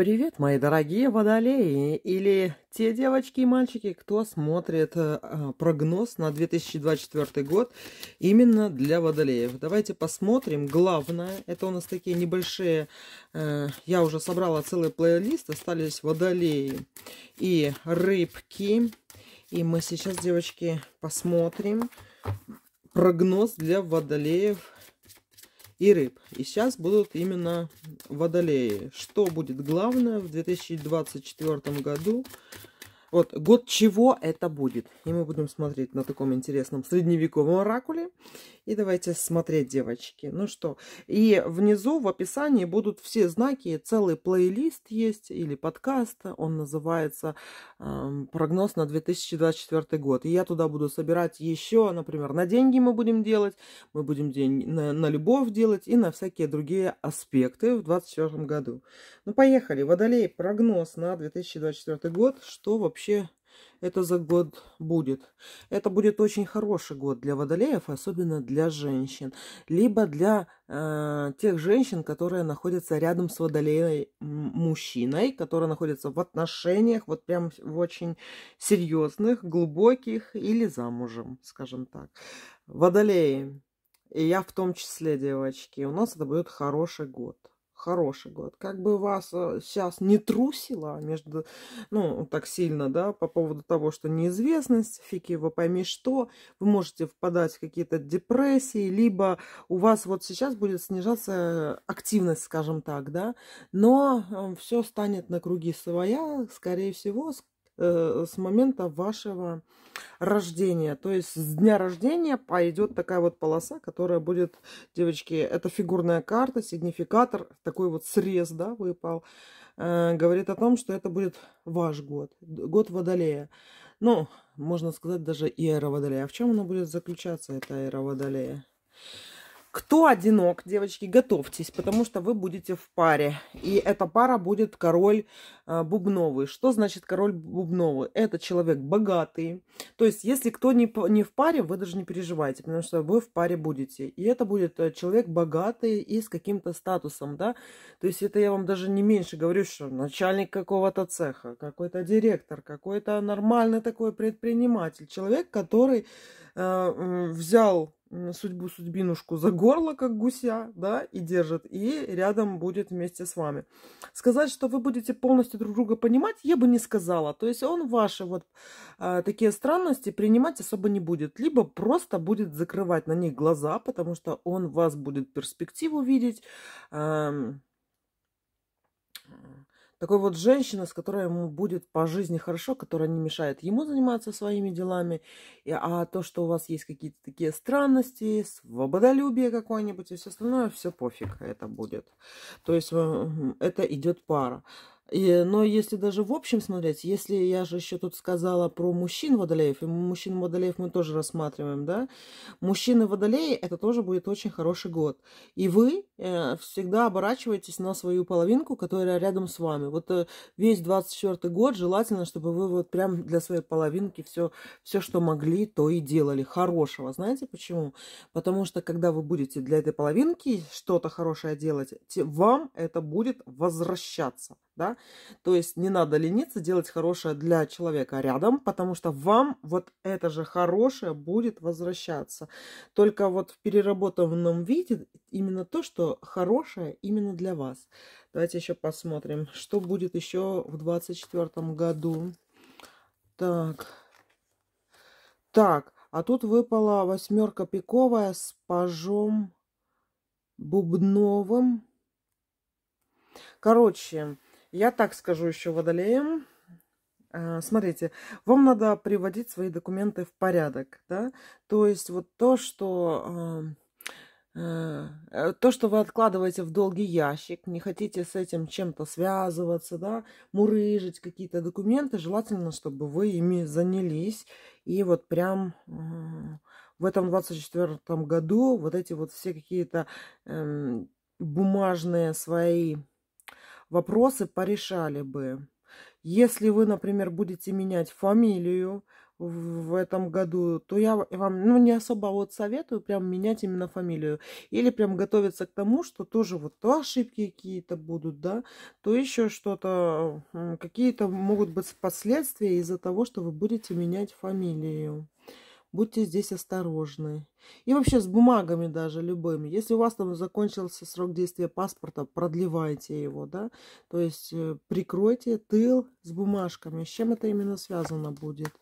Привет, мои дорогие водолеи, или те девочки и мальчики, кто смотрит э, а, прогноз на 2024 год именно для водолеев. Давайте посмотрим. Главное, это у нас такие небольшие, э, я уже собрала целый плейлист, остались водолеи и рыбки. И мы сейчас, девочки, посмотрим прогноз для водолеев и рыб. И сейчас будут именно водолеи. Что будет главное в 2024 году? Вот, год чего это будет? И мы будем смотреть на таком интересном средневековом оракуле. И давайте смотреть, девочки. Ну что, и внизу в описании будут все знаки, целый плейлист есть, или подкаст, он называется э, «Прогноз на 2024 год». И я туда буду собирать еще, например, на деньги мы будем делать, мы будем день на, на любовь делать и на всякие другие аспекты в 2024 году. Ну, поехали. Водолей, прогноз на 2024 год. Что вообще это за год будет. Это будет очень хороший год для водолеев, особенно для женщин. Либо для э, тех женщин, которые находятся рядом с водолеей мужчиной, которые находятся в отношениях, вот прям в очень серьезных, глубоких или замужем, скажем так. Водолеи, и я в том числе, девочки, у нас это будет хороший год хороший год. Как бы вас сейчас э, не трусило между, ну, так сильно, да, по поводу того, что неизвестность, фиг его пойми что, вы можете впадать в какие-то депрессии, либо у вас вот сейчас будет снижаться активность, скажем так, да, но э, все станет на круги своя, скорее всего, Э, с момента вашего рождения. То есть с дня рождения пойдет такая вот полоса, которая будет, девочки, это фигурная карта, сигнификатор, такой вот срез, да, выпал. Э, говорит о том, что это будет ваш год, год Водолея. Ну, можно сказать, даже и эра Водолея. А в чем она будет заключаться, эта эра Водолея? Кто одинок, девочки, готовьтесь, потому что вы будете в паре. И эта пара будет король э, бубновый. Что значит король бубновый? Это человек богатый. То есть, если кто не, не в паре, вы даже не переживайте, потому что вы в паре будете. И это будет э, человек богатый и с каким-то статусом, да. То есть, это я вам даже не меньше говорю, что начальник какого-то цеха, какой-то директор, какой-то нормальный такой предприниматель. Человек, который э, взял судьбу, судьбинушку за горло, как гуся, да, и держит, и рядом будет вместе с вами. Сказать, что вы будете полностью друг друга понимать, я бы не сказала. То есть он ваши вот а, такие странности принимать особо не будет. Либо просто будет закрывать на них глаза, потому что он вас будет перспективу видеть, а, такой вот женщина, с которой ему будет по жизни хорошо, которая не мешает ему заниматься своими делами, и, а то, что у вас есть какие-то такие странности, свободолюбие какое-нибудь и все остальное, все пофиг это будет. То есть э, это идет пара. И, но если даже в общем смотреть, если я же еще тут сказала про мужчин водолеев, и мужчин водолеев мы тоже рассматриваем, да, мужчины водолеи это тоже будет очень хороший год. И вы э, всегда оборачиваетесь на свою половинку, которая рядом с вами. Вот э, весь 24 год желательно, чтобы вы вот прям для своей половинки все, все, что могли, то и делали хорошего. Знаете почему? Потому что когда вы будете для этой половинки что-то хорошее делать, вам это будет возвращаться да, то есть не надо лениться делать хорошее для человека рядом, потому что вам вот это же хорошее будет возвращаться. Только вот в переработанном виде именно то, что хорошее именно для вас. Давайте еще посмотрим, что будет еще в 24 году. Так. Так, а тут выпала восьмерка пиковая с пажом бубновым. Короче, я так скажу еще водолеям. А, смотрите, вам надо приводить свои документы в порядок, да, то есть вот то, что э, э, то, что вы откладываете в долгий ящик, не хотите с этим чем-то связываться, да, мурыжить какие-то документы, желательно, чтобы вы ими занялись. И вот прям в этом 24 году вот эти вот все какие-то эм, бумажные свои вопросы порешали бы. Если вы, например, будете менять фамилию, в этом году, то я вам ну, не особо вот советую прям менять именно фамилию. Или прям готовиться к тому, что тоже вот то ошибки какие-то будут, да, то еще что-то, какие-то могут быть последствия из-за того, что вы будете менять фамилию. Будьте здесь осторожны. И вообще с бумагами даже любыми. Если у вас там закончился срок действия паспорта, продлевайте его, да. То есть э, прикройте тыл с бумажками. С чем это именно связано будет?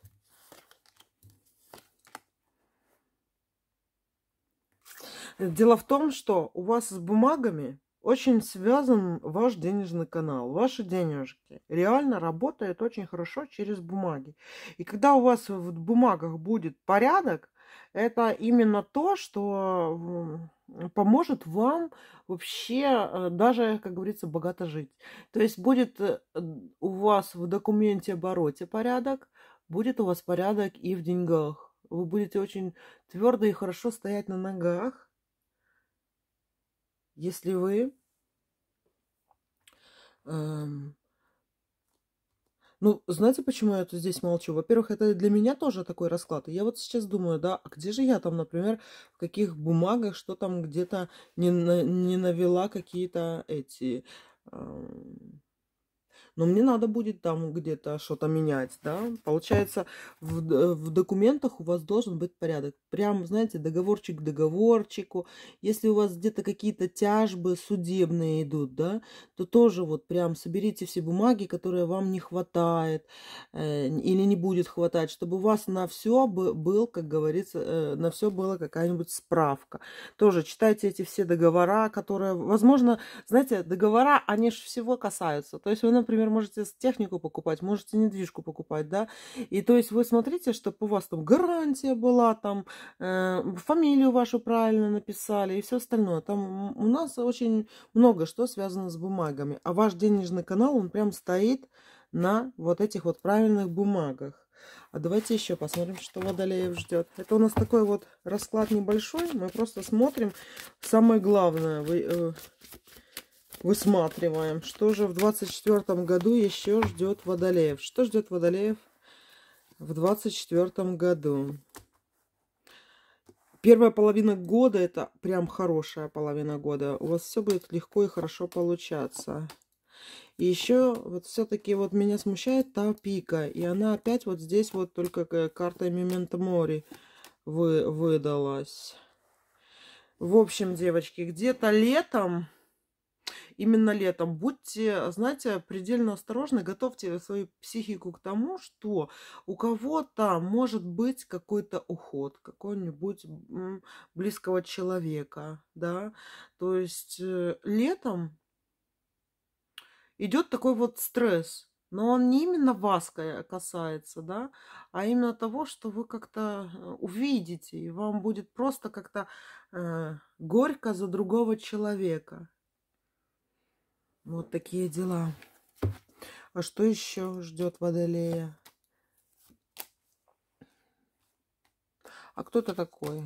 Дело в том, что у вас с бумагами очень связан ваш денежный канал, ваши денежки. Реально работает очень хорошо через бумаги. И когда у вас в бумагах будет порядок, это именно то, что поможет вам вообще э, даже, как говорится, богато жить. То есть будет э, у вас в документе обороте порядок, будет у вас порядок и в деньгах. Вы будете очень твердо и хорошо стоять на ногах, если вы ну, знаете, почему я тут здесь молчу? Во-первых, это для меня тоже такой расклад. И я вот сейчас думаю, да, а где же я там, например, в каких бумагах, что там где-то не, не навела какие-то эти... Но мне надо будет там где-то что-то менять, да. Получается, в, в документах у вас должен быть порядок. Прям, знаете, договорчик к договорчику. Если у вас где-то какие-то тяжбы судебные идут, да, то тоже вот прям соберите все бумаги, которые вам не хватает э, или не будет хватать, чтобы у вас на все был, как говорится, э, на все была какая-нибудь справка. Тоже читайте эти все договора, которые, возможно, знаете, договора, они же всего касаются. То есть вы, например, можете технику покупать, можете недвижку покупать, да, и то есть вы смотрите, чтобы у вас там гарантия была, там э, фамилию вашу правильно написали и все остальное. Там у нас очень много что связано с бумагами, а ваш денежный канал, он прям стоит на вот этих вот правильных бумагах. А давайте еще посмотрим, что Водолеев ждет. Это у нас такой вот расклад небольшой. Мы просто смотрим. Самое главное, вы, э, высматриваем. Что же в 24 году еще ждет Водолеев? Что ждет Водолеев в 24 году? Первая половина года это прям хорошая половина года. У вас все будет легко и хорошо получаться. И еще вот все-таки вот меня смущает та пика. И она опять вот здесь вот только карта Мементо Мори вы, выдалась. В общем, девочки, где-то летом именно летом. Будьте, знаете, предельно осторожны, готовьте свою психику к тому, что у кого-то может быть какой-то уход, какой-нибудь близкого человека, да. То есть э, летом идет такой вот стресс. Но он не именно вас касается, да, а именно того, что вы как-то э, увидите, и вам будет просто как-то э, горько за другого человека. Вот такие дела. А что еще ждет Водолея? А кто это такой?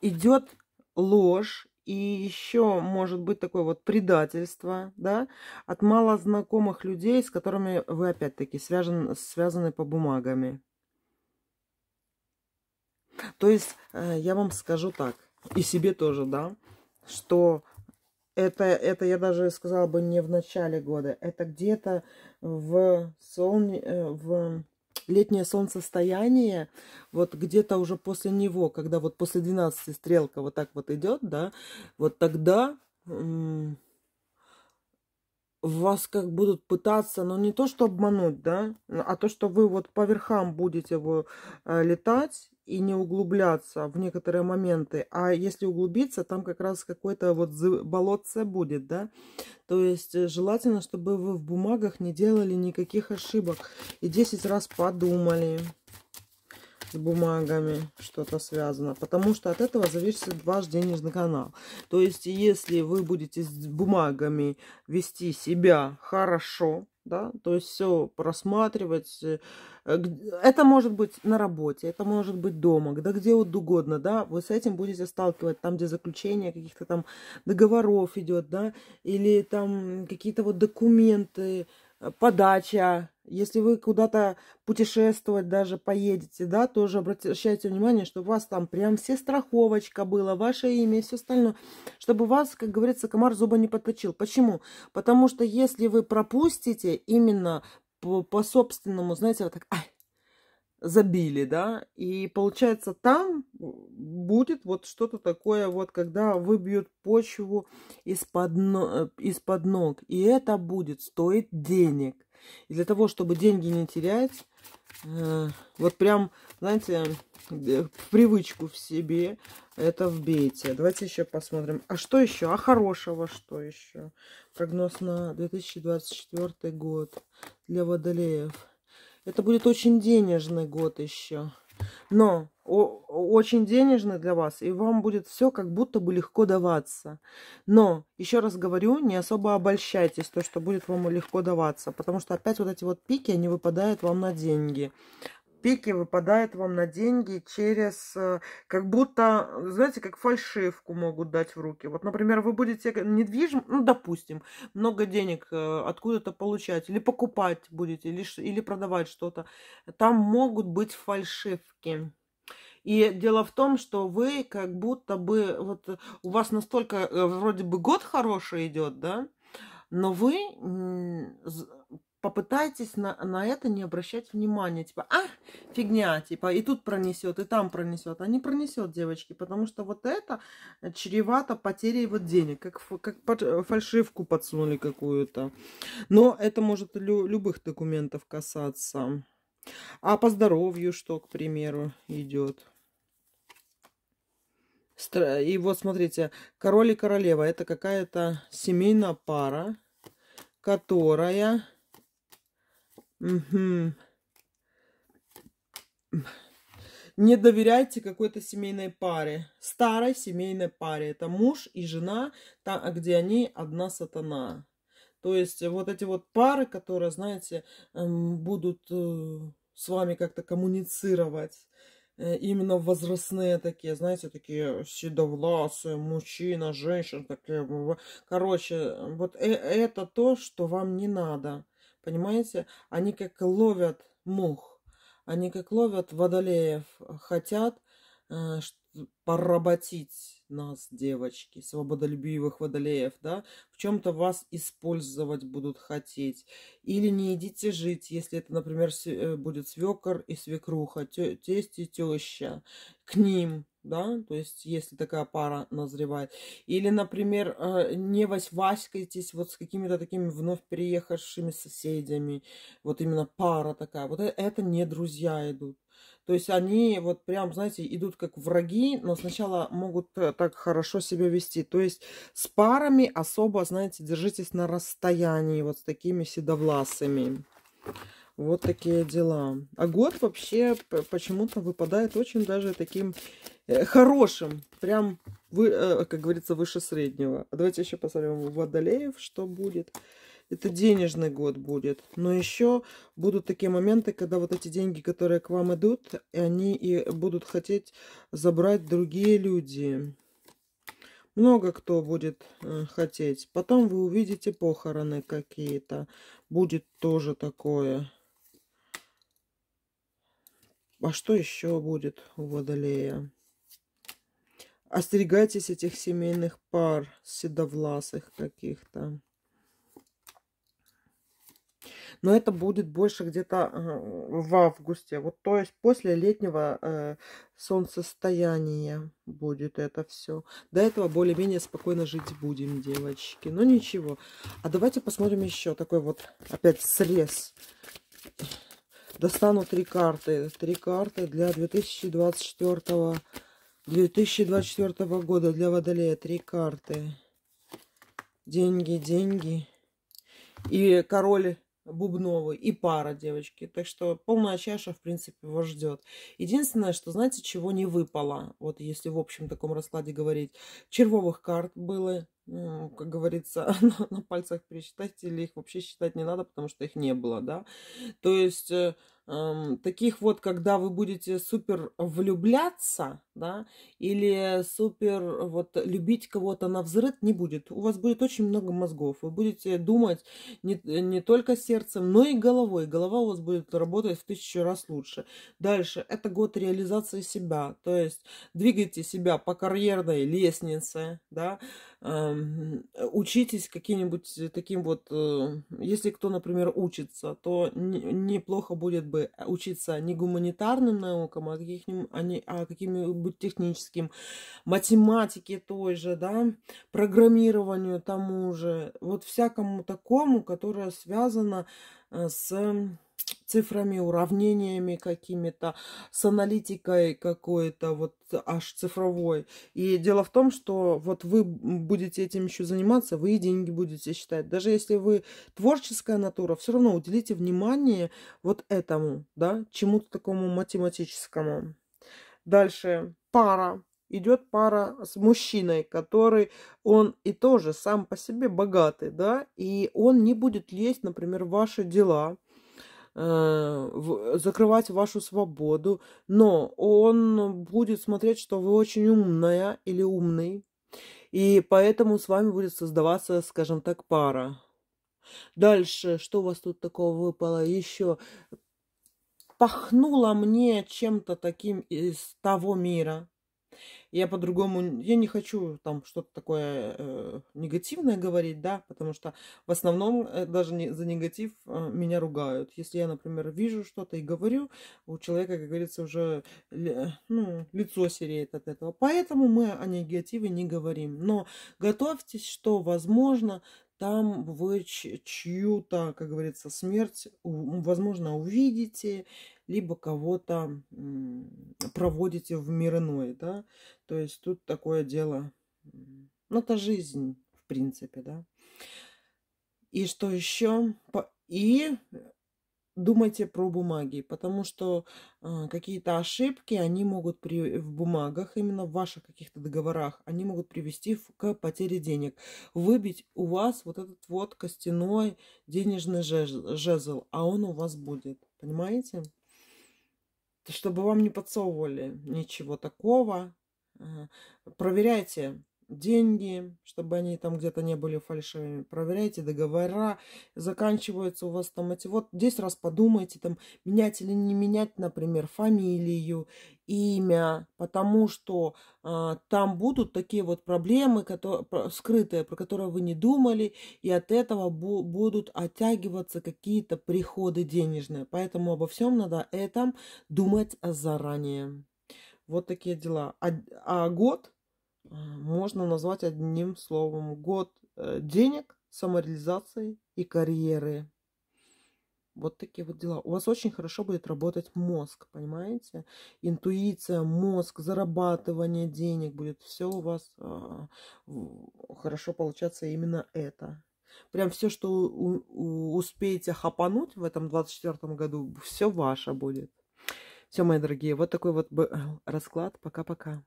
Идет ложь и еще может быть такое вот предательство, да, от малознакомых людей, с которыми вы опять-таки связан, связаны по бумагами. То есть э, я вам скажу так и себе тоже, да, что это, это я даже сказала бы не в начале года, это где-то в, солне, э, в летнее солнцестояние, вот где-то уже после него, когда вот после 12 стрелка вот так вот идет, да, вот тогда вас как будут пытаться, но ну, не то, что обмануть, да, а то, что вы вот по верхам будете его э, летать и не углубляться в некоторые моменты, а если углубиться, там как раз какое-то вот болотце будет, да, то есть э, желательно, чтобы вы в бумагах не делали никаких ошибок и 10 раз подумали с бумагами что-то связано, потому что от этого зависит ваш денежный канал. То есть, если вы будете с бумагами вести себя хорошо, да, то есть все просматривать. Э, это может быть на работе, это может быть дома, да где вот угодно, да, вы с этим будете сталкивать, там, где заключение каких-то там договоров идет, да, или там какие-то вот документы, э, подача, если вы куда-то путешествовать даже поедете, да, тоже обращайте внимание, чтобы у вас там прям все страховочка была, ваше имя и все остальное, чтобы вас, как говорится, комар зуба не подточил. Почему? Потому что если вы пропустите именно по, по собственному, знаете, вот так, ай, забили, да, и получается там будет вот что-то такое вот, когда выбьют почву из-под из ног, и это будет стоить денег. И для того, чтобы деньги не терять, э, вот прям, знаете, в привычку в себе это вбейте. Давайте еще посмотрим. А что еще? А хорошего что еще? Прогноз на 2024 год для водолеев. Это будет очень денежный год еще. Но очень денежный для вас, и вам будет все как будто бы легко даваться. Но, еще раз говорю, не особо обольщайтесь, то, что будет вам легко даваться, потому что опять вот эти вот пики, они выпадают вам на деньги пики выпадают вам на деньги через, э, как будто, знаете, как фальшивку могут дать в руки. Вот, например, вы будете недвижим, ну, допустим, много денег э, откуда-то получать, или покупать будете, или, или продавать что-то. Там могут быть фальшивки. И дело в том, что вы как будто бы, вот у вас настолько э, вроде бы год хороший идет, да, но вы попытайтесь на, на это не обращать внимания. Типа, а, фигня, типа, и тут пронесет, и там пронесет. А не пронесет, девочки, потому что вот это чревато потерей вот денег, как, как под, фальшивку подсунули какую-то. Но это может лю, любых документов касаться. А по здоровью что, к примеру, идет? И вот смотрите, король и королева это какая-то семейная пара, которая Угу. Не доверяйте какой-то семейной паре, старой семейной паре. Это муж и жена, там, где они одна сатана. То есть вот эти вот пары, которые, знаете, эм, будут э, с вами как-то коммуницировать, э, именно возрастные такие, знаете, такие седовласые, мужчина, женщина, такие. Короче, вот э, это то, что вам не надо. Понимаете? Они как ловят мух. Они как ловят водолеев. Хотят э, поработить нас, девочки, свободолюбивых водолеев, да, в чем-то вас использовать будут хотеть. Или не идите жить, если это, например, э, будет свекор и свекруха, тесть и теща, к ним да, то есть если такая пара назревает. Или, например, э, не васькайтесь вот с какими-то такими вновь переехавшими соседями, вот именно пара такая, вот э, это не друзья идут. То есть они вот прям, знаете, идут как враги, но сначала могут э, так хорошо себя вести. То есть с парами особо, знаете, держитесь на расстоянии вот с такими седовласыми. Вот такие дела. А год вообще почему-то выпадает очень даже таким э, хорошим. Прям, вы, э, как говорится, выше среднего. А давайте еще посмотрим у Водолеев, что будет. Это денежный год будет. Но еще будут такие моменты, когда вот эти деньги, которые к вам идут, они и будут хотеть забрать другие люди. Много кто будет э, хотеть. Потом вы увидите похороны какие-то. Будет тоже такое. А что еще будет у Водолея? Остерегайтесь этих семейных пар, седовласых каких-то. Но это будет больше где-то э, в августе. Вот то есть после летнего э, солнцестояния будет это все. До этого более-менее спокойно жить будем, девочки. Но ничего. А давайте посмотрим еще такой вот опять срез достану три карты. Три карты для 2024 2024 года для Водолея. Три карты. Деньги, деньги. И король бубновый, и пара, девочки. Так что полная чаша, в принципе, вас ждет. Единственное, что, знаете, чего не выпало, вот если в общем таком раскладе говорить, червовых карт было как говорится, на, на пальцах пересчитать, или их вообще считать не надо, потому что их не было, да. То есть э, таких вот, когда вы будете супер влюбляться, да, или супер вот любить кого-то на взрыв, не будет. У вас будет очень много мозгов. Вы будете думать не, не только сердцем, но и головой. Голова у вас будет работать в тысячу раз лучше. Дальше. Это год реализации себя. То есть двигайте себя по карьерной лестнице, да, учитесь каким-нибудь таким вот, э, если кто, например, учится, то неплохо будет бы учиться не гуманитарным наукам, а, каких-нибудь, а каким-нибудь техническим, математике той же, да, программированию тому же, вот всякому такому, которое связано э, с цифрами, уравнениями какими-то, с аналитикой какой-то, вот аж цифровой. И дело в том, что вот вы будете этим еще заниматься, вы и деньги будете считать. Даже если вы творческая натура, все равно уделите внимание вот этому, да, чему-то такому математическому. Дальше пара. Идет пара с мужчиной, который он и тоже сам по себе богатый, да, и он не будет лезть, например, в ваши дела, закрывать вашу свободу, но он будет смотреть, что вы очень умная или умный, и поэтому с вами будет создаваться, скажем так, пара. Дальше, что у вас тут такого выпало еще? Пахнуло мне чем-то таким из того мира. Я по-другому, я не хочу там что-то такое э, негативное говорить, да, потому что в основном э, даже не, за негатив э, меня ругают. Если я, например, вижу что-то и говорю, у человека, как говорится, уже ну, лицо сереет от этого. Поэтому мы о негативе не говорим. Но готовьтесь, что возможно, там вы чью-то, как говорится, смерть, возможно, увидите, либо кого-то проводите в мир иной, да. То есть тут такое дело, ну, это жизнь, в принципе, да. И что еще? И думайте про бумаги, потому что э, какие-то ошибки, они могут при, в бумагах, именно в ваших каких-то договорах, они могут привести в, к потере денег. Выбить у вас вот этот вот костяной денежный жезл, а он у вас будет. Понимаете? Чтобы вам не подсовывали ничего такого. Проверяйте деньги, чтобы они там где-то не были фальшивыми. Проверяйте договора, заканчиваются у вас там эти... Вот 10 раз подумайте, там, менять или не менять, например, фамилию, имя, потому что а, там будут такие вот проблемы, которые, скрытые, про которые вы не думали, и от этого бу будут оттягиваться какие-то приходы денежные. Поэтому обо всем надо этом думать заранее. Вот такие дела. А, а год можно назвать одним словом. Год э, денег, самореализации и карьеры. Вот такие вот дела. У вас очень хорошо будет работать мозг, понимаете? Интуиция, мозг, зарабатывание денег будет. Все у вас э, хорошо получаться именно это. Прям все, что у, у, успеете хапануть в этом 24 году, все ваше будет. Все, мои дорогие, вот такой вот расклад. Пока-пока.